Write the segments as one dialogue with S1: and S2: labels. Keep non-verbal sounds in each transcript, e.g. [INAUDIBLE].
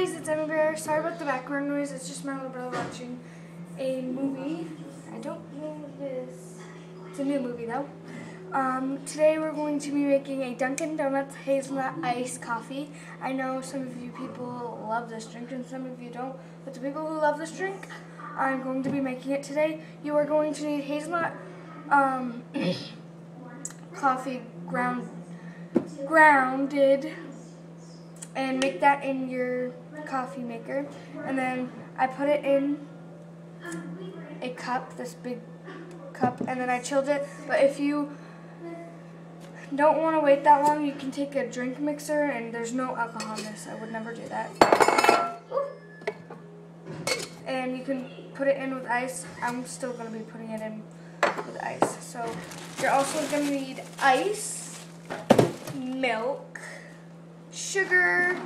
S1: guys, it's Emma Bear. Sorry about the background noise. It's just my little brother watching a movie. I don't know this. It's a new movie though. Um, today we're going to be making a Dunkin' Donuts hazelnut iced coffee. I know some of you people love this drink and some of you don't, but the people who love this drink, I'm going to be making it today. You are going to need hazelnut um, [COUGHS] coffee ground grounded and make that in your coffee maker. And then I put it in a cup, this big cup, and then I chilled it. But if you don't want to wait that long, you can take a drink mixer, and there's no alcohol in this. I would never do that. And you can put it in with ice. I'm still going to be putting it in with ice. So you're also going to need ice, milk, sugar,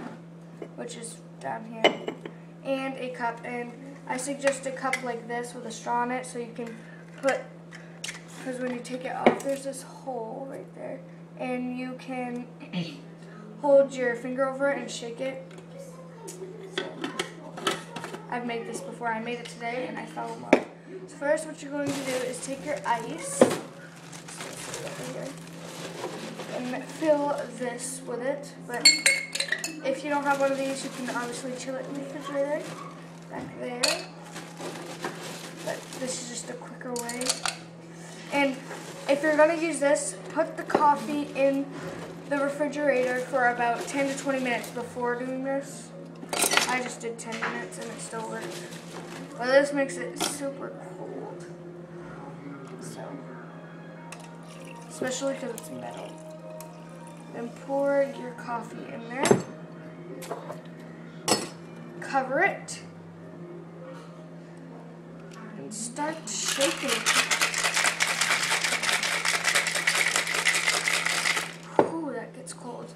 S1: which is down here, and a cup. And I suggest a cup like this with a straw in it so you can put, because when you take it off, there's this hole right there. And you can [CLEARS THROAT] hold your finger over it and shake it. So, I've made this before. I made it today and I fell in love. So first what you're going to do is take your ice and fill this with it. But if you don't have one of these, you can obviously chill it in the refrigerator back there. But this is just a quicker way. And if you're going to use this, put the coffee in the refrigerator for about 10 to 20 minutes before doing this. I just did 10 minutes and it still worked. But this makes it super cold. So, especially because it's metal. Then pour your coffee in there. Cover it. And start shaking it. Ooh, that gets cold.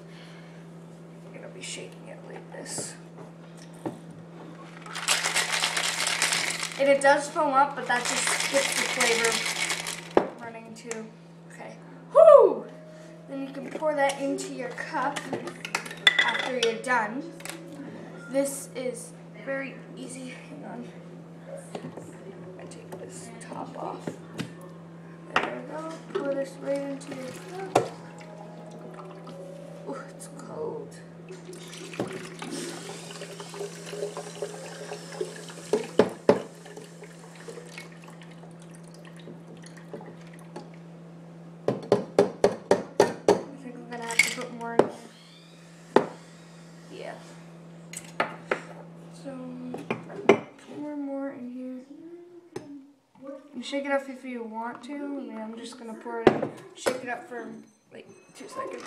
S1: I'm gonna be shaking it like this. And it does foam up, but that just gets the flavor running too. Okay. Whoo! Then you can pour that into your cup after you're done. This is very easy. Hang on. I take this top off. There we go. Pour this right into your cup. Ooh, it's cold. I think I'm gonna have to put more in here. Yeah. So pour more in here. You shake it up if you want to. I'm just gonna pour it in. Shake it up for like two seconds.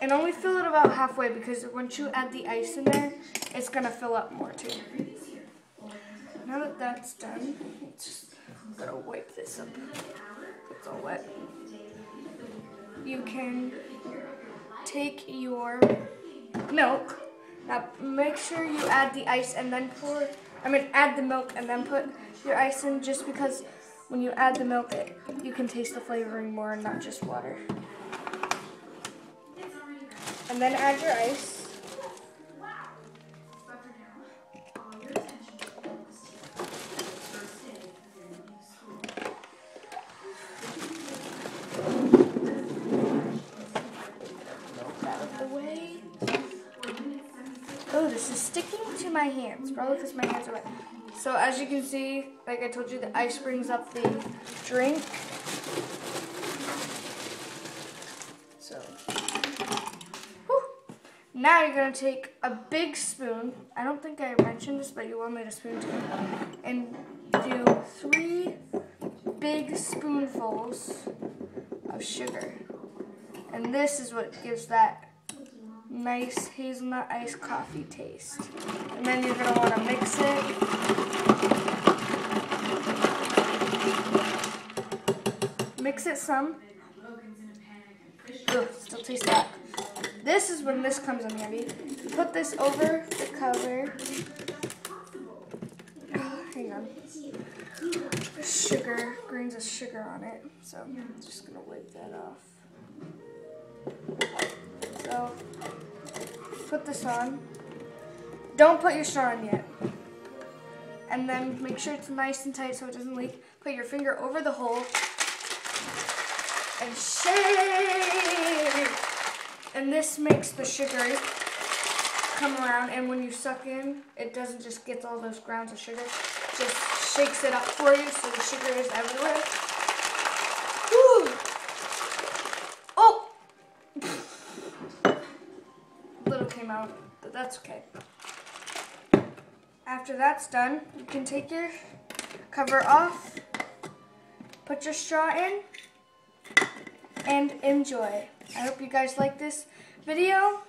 S1: And only fill it about halfway because once you add the ice in there, it's gonna fill up more too. Now that that's done, gotta wipe this up. It's all wet. You can take your milk. Now make sure you add the ice and then pour. I mean, add the milk and then put your ice in, just because when you add the milk, it, you can taste the flavoring more and not just water. And then add your ice. This is sticking to my hands, probably because my hands are wet. So as you can see, like I told you, the ice brings up the drink. So, whew. now you're gonna take a big spoon. I don't think I mentioned this, but you will need a spoon too, and do three big spoonfuls of sugar. And this is what gives that nice hazelnut iced coffee taste. And then you're gonna wanna mix it. Mix it some. Ugh, still tastes that. This is when this comes in handy. Put this over the cover. Hang on. sugar, grains of sugar on it. So I'm just gonna wipe that off. So put this on. Don't put your straw in yet. And then make sure it's nice and tight so it doesn't leak. Put your finger over the hole and shake. And this makes the sugar come around and when you suck in, it doesn't just get all those grounds of sugar. Just shakes it up for you so the sugar is everywhere. Whew. Oh! Came out, but that's okay. After that's done, you can take your cover off, put your straw in, and enjoy. I hope you guys like this video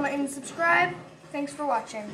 S1: comment, and subscribe. Thanks for watching.